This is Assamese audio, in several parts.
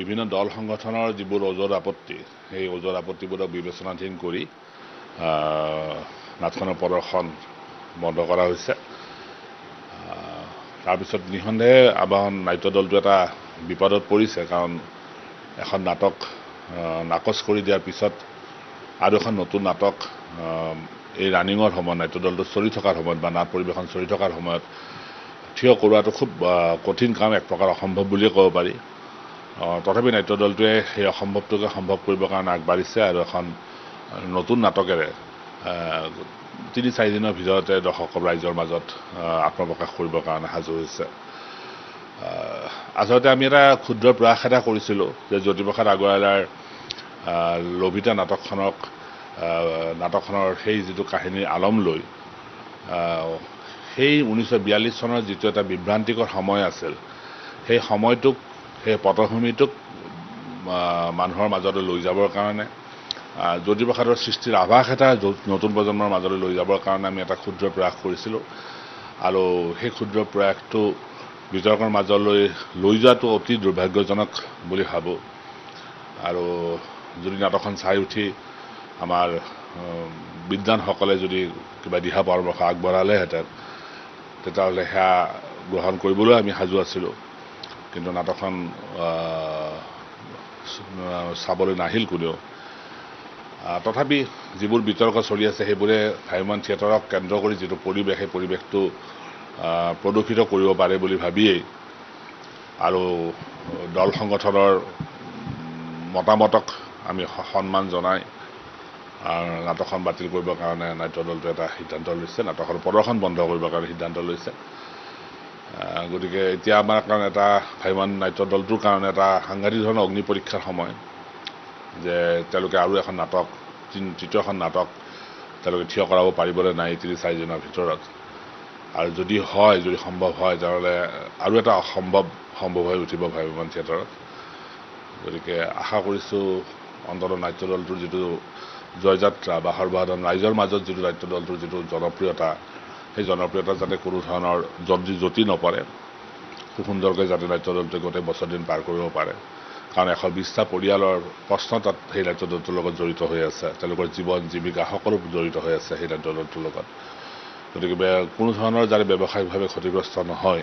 বিভিন্ন দল সংগঠনৰ যিবোৰ ওজৰ আপত্তি সেই ওজৰ আপত্তিবোৰক বিবেচনাধীন কৰি নাটখনৰ প্ৰদৰ্শন বন্ধ কৰা হৈছে। তাৰপিছত নিঃসন্দেহে আবাহন নাট্য দলটো এটা বিপদত পৰিছে কাৰণ এখন নাটক নাকচ কৰি দিয়াৰ পিছত আৰু এখন নতুন নাটক এই ৰানিঙৰ সময়ত নাট্য দলটো চলি থকাৰ সময়ত বা নাট পৰিৱেশন চলি থকাৰ সময়ত থিয় কৰোৱাটো খুব কঠিন কাম এক প্ৰকাৰ অসম্ভৱ বুলিয়ে ক'ব পাৰি। তথাপি নাট্য দলটোৱে সেই অসম্ভৱটোকে সম্ভৱ কৰিবৰ কাৰণে আগবাঢ়িছে আৰু এখন নতুন নাটকেৰে তিনি চাৰিদিনৰ ভিতৰতে দৰ্শক ৰাইজৰ মাজত আত্মপ্ৰকাশ কৰিবৰ কাৰণে সাজু হৈছে। আচলতে আমি এটা ক্ষুদ্ৰ প্ৰয়াস এটা কৰিছিলোঁ যে জ্যোতিপ্ৰসাদ আগৰৱালাৰ লভিতা নাটকখনক নাটকখনৰ সেই যিটো কাহিনীৰ আলম লৈ সেই ঊনৈছশ বিয়াল্লিছ চনৰ যিটো এটা বিভ্ৰান্তিকৰ সময় আছিল সেই সময়টোক সেই পটভূমিটোক মানুহৰ মাজলৈ লৈ যাবৰ কাৰণে জ্যোতিপ্ৰসাদৰ সৃষ্টিৰ আভাস এটা নতুন প্ৰজন্মৰ মাজলৈ লৈ যাবৰ কাৰণে আমি এটা ক্ষুদ্ৰ প্ৰয়াস কৰিছিলোঁ। আৰু সেই ক্ষুদ্ৰ প্ৰয়াসটো বিতৰ্কৰ মাজলৈ লৈ যোৱাটো অতি দুৰ্ভাগ্যজনক বুলি ভাবোঁ। আৰু যদি নাটকখন চাই উঠি আমাৰ বিদ্বানসকলে যদি কিবা দিহা পৰামৰ্শ আগবঢ়ালেহেঁতেন তেতিয়াহ'লে সেয়া গ্ৰহণ কৰিবলৈ আমি সাজু আছিলোঁ। কিন্তু নাটকখন চাবলৈ নাহিল কোনেও। তথাপি যিবোৰ বিতৰ্ক চলি আছে সেইবোৰে ভাইমান থিয়েটাৰক কেন্দ্ৰ কৰি যিটো পৰিৱেশ সেই পৰিৱেশটো প্ৰদূষিত কৰিব পাৰে বুলি ভাবিয়েই আৰু দল সংগঠনৰ মতামতক আমি সন্মান জনাই নাটকখন বাতিল কৰিবৰ কাৰণে নাট্য দলটোৱে এটা সিদ্ধান্ত লৈছে নাটকখন প্ৰদৰ্শন বন্ধ কৰিবৰ কাৰণে সিদ্ধান্ত লৈছে। গতিকে এতিয়া আমাৰ কাৰণে এটা ভাইমান নাট্য দলটোৰ কাৰণে এটা সাংঘাতিক ধৰণৰ অগ্নি পৰীক্ষাৰ সময় যে তেওঁলোকে আৰু এখন নাটক তৃতীয়খন নাটক তেওঁলোকে থিয় কৰাব পাৰিবলৈ নাই তিনি চাৰিদিনৰ ভিতৰত। আৰু যদি হয় যদি সম্ভৱ হয় তেনেহ'লে আৰু এটা অসম্ভৱ সম্ভৱ হৈ উঠিব ভাবিমান থিয়েটাৰত। গতিকে আশা কৰিছোঁ অন্তত নাট্য দলটোৰ যিটো জয়যাত্ৰা বা সৰ্বসাধাৰণ ৰাইজৰ মাজত যিটো নাট্য দলটোৰ যিটো জনপ্ৰিয়তা সেই জনপ্ৰিয়তা যাতে কোনো ধৰণৰ যতি নপৰে খুব সুন্দৰকৈ যাতে নাট্য দলটোৱে গোটেই বছৰ দিন পাৰ কৰিব পাৰে। কাৰণ এশ বিছটা পৰিয়ালৰ প্ৰশ্ন তাত সেই নাট্য দলটোৰ লগত জড়িত হৈ আছে তেওঁলোকৰ জীৱন জীৱিকা সকলো জড়িত হৈ আছে সেই নাট্য দলটোৰ লগত। গতিকে কোনো ধৰণৰ যাতে ব্যৱসায়িকভাৱে ক্ষতিগ্ৰস্ত নহয়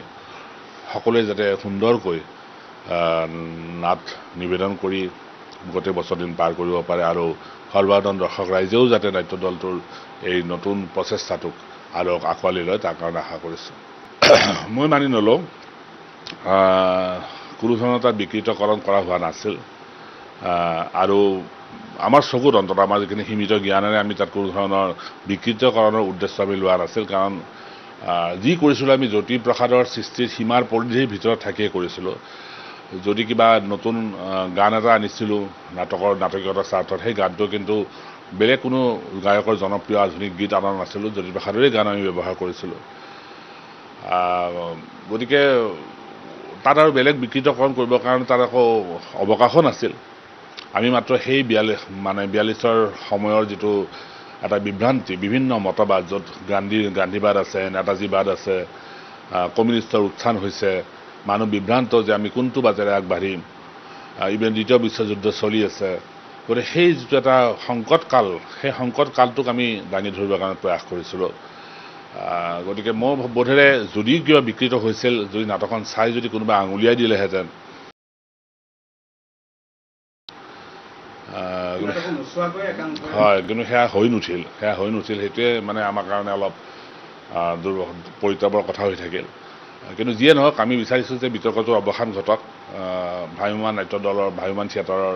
সকলোৱে যাতে সুন্দৰকৈ নাট নিবেদন কৰি গোটেই বছৰ দিন পাৰ কৰিব পাৰে আৰু সৰ্বসাধাৰণ দৰ্শক ৰাইজেও যাতে নাট্য দলটোৰ এই নতুন প্ৰচেষ্টাটোক আৰু আঁকোৱালি লয় তাৰ কাৰণে আশা কৰিছোঁ মই মানি নলওঁ কোনো ধৰণৰ তাত বিকৃতকৰণ কৰা হোৱা নাছিল আৰু আমাৰ চকুত অন্তত আমাৰ যিখিনি সীমিত জ্ঞানেৰে আমি তাত কোনো ধৰণৰ বিকৃতকৰণৰ উদ্দেশ্য আমি লোৱা নাছিল কাৰণ যি কৰিছিলোঁ আমি জ্যোতিপ্ৰসাদৰ সৃষ্টিৰ সীমাৰ পৰিধিৰ ভিতৰত থাকিয়ে কৰিছিলোঁ যদি কিবা নতুন গান এটা আনিছিলোঁ নাটকৰ নাটকীয়তাৰ স্বাৰ্থত সেই গানটো কিন্তু বেলেগ কোনো গায়কৰ জনপ্ৰিয় আধুনিক গীত অনা নাছিলোঁ জ্যোতিপ্ৰসাদৰে গান আমি ব্যৱহাৰ কৰিছিলোঁ। গতিকে তাত আৰু বেলেগ বিকৃতকৰণ কৰিবৰ কাৰণে তাত আকৌ অৱকাশো নাছিল। আমি মাত্ৰ সেই বিয়াল্লিছ মানে বিয়াল্লিছৰ সময়ৰ যিটো এটা বিভ্ৰান্তি বিভিন্ন মতবাদ য'ত গান্ধী গান্ধীবাদ আছে নেতাজীবাদ আছে কমিউনিষ্টৰ উত্থান হৈছে মানুহ বিভ্ৰান্ত যে আমি কোনটো বাজেৰে আগবাঢ়িম। ইভেন দ্বিতীয় বিশ্বযুদ্ধ চলি আছে। গতিকে সেই যিটো এটা সংকট কাল সেই সংকট কালটোক আমি দাঙি ধৰিবৰ কাৰণে প্ৰয়াস কৰিছিলোঁ। গতিকে মই বোধেৰে যদি কিবা বিকৃত হৈছিল যদি নাটকখন চাই যদি কোনোবা আঙুলিয়াই দিলেহেঁতেন। হয় কিন্তু সেয়া হৈ নুঠিল। সেয়া হৈ নুঠিল সেইটোৱে মানে আমাৰ কাৰণে অলপ দুৰ পৰিতাপৰ কথা হৈ থাকিল। কিন্তু যিয়ে নহওক আমি বিচাৰিছোঁ যে বিতৰ্কটোৰ অৱসান ঘটক। ভ্ৰাম্যমান নাট্য দলৰ ভ্ৰাম্যমান থিয়েটাৰৰ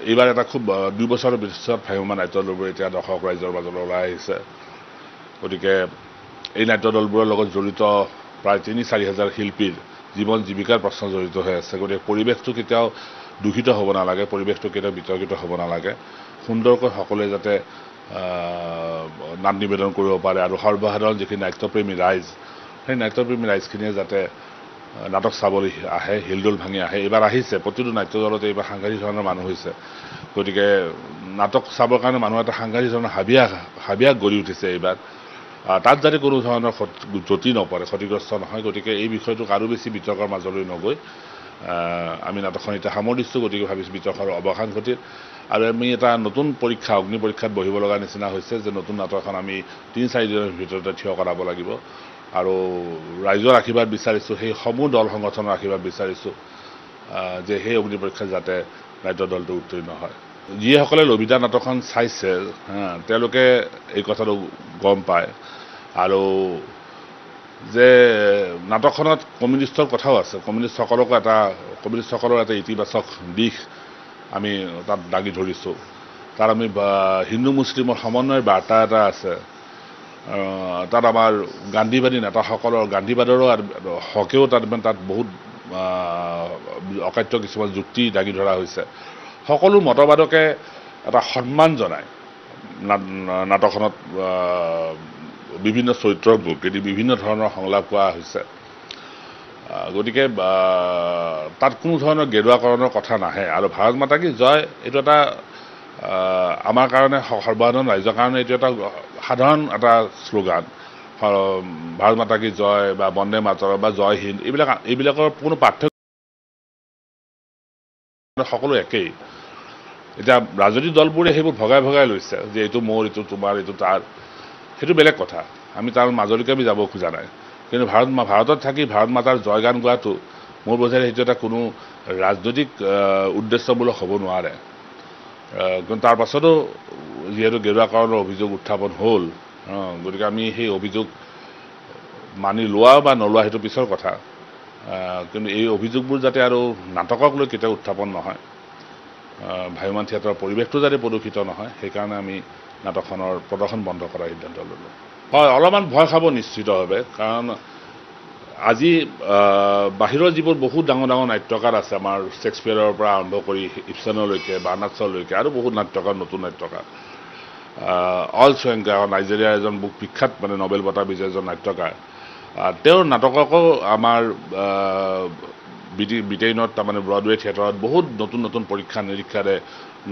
এইবাৰ এটা খুব দুই বছৰৰ পিছত ভ্ৰাম্যমান নাট্য দলবোৰ এতিয়া দৰ্শক ৰাইজৰ মাজলৈ ওলাই আহিছে। গতিকে এই নাট্য দলবোৰৰ লগত জড়িত প্ৰায় তিনি চাৰি হাজাৰ শিল্পীৰ জীৱন জীৱিকাৰ প্ৰশ্ন জড়িত হৈ আছে। গতিকে পৰিৱেশটো কেতিয়াও দূষিত হ'ব নালাগে পৰিৱেশটো কেতিয়াও বিতৰ্কিত হ'ব নালাগে। সুন্দৰকৈ সকলোৱে যাতে নাট নিবেদন কৰিব পাৰে আৰু সৰ্বসাধাৰণ যিখিনি নাট্যপ্ৰেমী ৰাইজ সেই নাট্যপ্ৰেমী ৰাইজখিনিয়ে যাতে নাটক চাবলৈ আহে হিলডোল ভাঙি আহে এইবাৰ আহিছে প্ৰতিটো নাট্য দলতে এইবাৰ সাংঘাতিক ধৰণৰ মানুহ হৈছে। গতিকে নাটক চাবৰ কাৰণে মানুহ এটা সাংঘাতিক ধৰণৰ হাবিয়াস হাবিয়াস গঢ়ি উঠিছে এইবাৰ। তাত যাতে কোনো ধৰণৰ যতি নপৰে ক্ষতিগ্ৰস্ত নহয় গতিকে এই বিষয়টোক আৰু বেছি বিতৰ্কৰ মাজলৈ নগৈ। আমি নাটকখন এতিয়া সামৰিছোঁ গতিকে ভাবিছোঁ বিতৰ্কৰ অৱসান ঘটিল। আৰু আমি এটা নতুন পৰীক্ষা অগ্নি পৰীক্ষাত বহিব লগা নিচিনা হৈছে যে নতুন নাটকখন আমি তিনি চাৰিদিনৰ ভিতৰতে থিয় কৰাব লাগিব। আৰু ৰাইজৰ আশীৰ্বাদ বিচাৰিছোঁ সেই সমূহ দল সংগঠনৰ আশীৰ্বাদ বিচাৰিছোঁ যে সেই অগ্নি পৰীক্ষাত যাতে নাট্য দলটো উত্তীৰ্ণ হয়। যিসকলে লবিতা নাটকখন চাইছে তেওঁলোকে এই কথাটো গম পায়। আৰু যে নাটকখনত কমিউনিষ্টৰ কথাও আছে কমিউনিষ্টসকলকো এটা কমিউনিষ্টসকলৰ এটা ইতিবাচক দিশ আমি তাত দাঙি ধৰিছোঁ। তাত আমি হিন্দু মুছলিমৰ সমন্বয়ৰ বাৰ্তা এটা আছে। তাত আমাৰ গান্ধীবাদী নেতাসকলৰ গান্ধীবাদৰো হকেও তাত মানে তাত বহুত অকাট্য কিছুমান যুক্তি দাঙি ধৰা হৈছে। সকলো মতবাদকে এটা সন্মান জনায়। নাটকখনত বিভিন্ন চৰিত্ৰৰ যোগেদি বিভিন্ন ধৰণৰ সংলাপ কোৱা হৈছে। গতিকে তাত কোনো ধৰণৰ গেৰুৱাকৰণৰ কথা নাহে। আৰু ভাৰত মাতা কি জয় এইটো এটা আমাৰ কাৰণে সৰ্বসাধাৰণ ৰাইজৰ কাৰণে এইটো এটা সাধাৰণ এটা শ্লোগান। ভাৰত মাতা কি জয় বা বন্দে মাতৰ বা জয় হিন্দ এইবিলাক এইবিলাকৰ কোনো পাৰ্থক্য সকলো একেই। এতিয়া ৰাজনৈতিক দলবোৰে সেইবোৰ ভগাই ভগাই লৈছে যে এইটো মোৰ এইটো তোমাৰ এইটো তাৰ। সেইটো বেলেগ কথা। আমি তাৰ মাজলৈকে আমি যাব খোজা নাই। কিন্তু ভাৰত ভাৰতত থাকি ভাৰত মাতাৰ জয়গান গোৱাটো মোৰ বোধেৰে সেইটো এটা কোনো ৰাজনৈতিক উদ্দেশ্যমূলক হ'ব নোৱাৰে। কিন্তু তাৰ পাছতো যিহেতু গেৰুৱাকৰণৰ অভিযোগ উত্থাপন হ'ল গতিকে আমি সেই অভিযোগ মানি লোৱা বা নোলোৱা সেইটো পিছৰ কথা। কিন্তু এই অভিযোগবোৰ যাতে আৰু নাটকক লৈ কেতিয়াও উত্থাপন নহয় ভাইমান থিয়েটাৰৰ পৰিৱেশটো যাতে প্ৰদূষিত নহয় সেইকাৰণে আমি নাটকখনৰ প্ৰদৰ্শন বন্ধ কৰাৰ সিদ্ধান্ত ল'লোঁ। হয় অলপমান ভয় খাব নিশ্চিতভাৱে কাৰণ আজি বাহিৰৰ যিবোৰ বহুত ডাঙৰ ডাঙৰ নাট্যকাৰ আছে আমাৰ শ্বেক্সপিয়াৰৰ পৰা আৰম্ভ কৰি ইপচনলৈকে বাৰ্নাছলৈকে আৰু বহুত নাট্যকাৰ নতুন নাট্যকাৰ অল চুৱেংকা নাইজেৰিয়াৰ এজন বহু বিখ্যাত মানে নবেল বঁটা বিজয় এজন নাট্যকাৰ। তেওঁৰ নাটককো আমাৰ ব্ৰিটেইনত তাৰমানে ব্ৰডৱে থিয়েটাৰত বহুত নতুন নতুন পৰীক্ষা নিৰীক্ষাৰে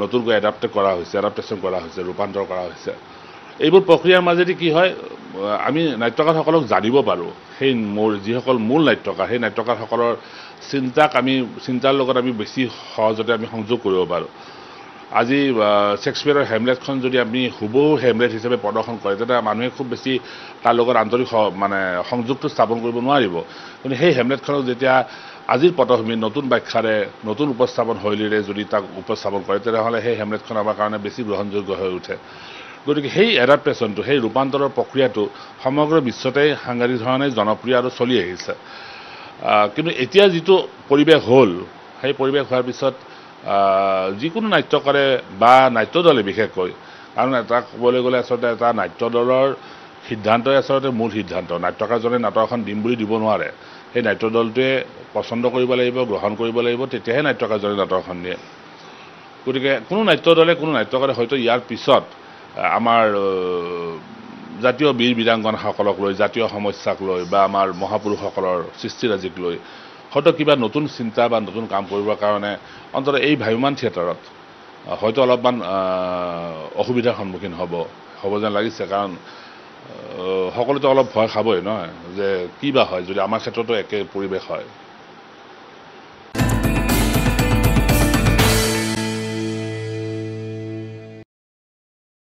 নতুনকৈ এডাপ্টেড কৰা হৈছে এডাপ্টেশ্যন কৰা হৈছে ৰূপান্তৰ কৰা হৈছে। এইবোৰ প্ৰক্ৰিয়াৰ মাজেদি কি হয় আমি নাট্যকাৰসকলক জানিব পাৰোঁ। সেই মোৰ যিসকল মূল নাট্যকাৰ সেই নাট্যকাৰসকলৰ চিন্তাক আমি চিন্তাৰ লগত আমি বেছি সহজতে আমি সংযোগ কৰিব পাৰোঁ। আজি শ্বেক্সপিয়াৰৰ হেমলেটখন যদি আমি হুবহু হেমলেট হিচাপে প্ৰদৰ্শন কৰে তেতিয়া মানুহে খুব বেছি তাৰ লগত আন্তৰিক মানে সংযোগটো স্থাপন কৰিব নোৱাৰিব। কিন্তু সেই হেমলেটখনক যেতিয়া আজিৰ পটভূমিত নতুন ব্যাখ্যাৰে নতুন উপস্থাপন শৈলীৰে যদি তাক উপস্থাপন কৰে তেতিয়াহ'লে সেই হেমলেটখন আমাৰ কাৰণে বেছি গ্ৰহণযোগ্য হৈ উঠে। গতিকে সেই এডাপ্টেশ্যনটো সেই ৰূপান্তৰৰ প্ৰক্ৰিয়াটো সমগ্ৰ বিশ্বতে সাংঘাতিক ধৰণে জনপ্ৰিয় আৰু চলি আহিছে। কিন্তু এতিয়া যিটো পৰিৱেশ হ'ল সেই পৰিৱেশ হোৱাৰ পিছত যিকোনো নাট্যকাৰে বা নাট্য দলে বিশেষকৈ কাৰণ এটা ক'বলৈ গ'লে আচলতে এটা নাট্য দলৰ সিদ্ধান্তই আচলতে মূল সিদ্ধান্ত। নাট্যকাৰজনে নাটক এখন দিম বুলি দিব নোৱাৰে। সেই নাট্য দলটোৱে পচন্দ কৰিব লাগিব গ্ৰহণ কৰিব লাগিব তেতিয়াহে নাট্যকাৰজনে নাটক এখন দিয়ে। গতিকে কোনো নাট্য দলে কোনো নাট্যকাৰে হয়তো ইয়াৰ পিছত আমাৰ জাতীয় বীৰ বীৰাংগনাসকলক লৈ জাতীয় সমস্যাক লৈ বা আমাৰ মহাপুৰুষসকলৰ সৃষ্টিৰাজিক লৈ হয়তো কিবা নতুন চিন্তা বা নতুন কাম কৰিবৰ কাৰণে অন্ততঃ এই ভাইমান থিয়েটাৰত হয়তো অলপমান অসুবিধাৰ সন্মুখীন হ'ব হ'ব যেন লাগিছে। কাৰণ সকলোতে অলপ ভয় খাবই নহয় যে কি বা হয় যদি আমাৰ ক্ষেত্ৰতো একে পৰিৱেশ হয়।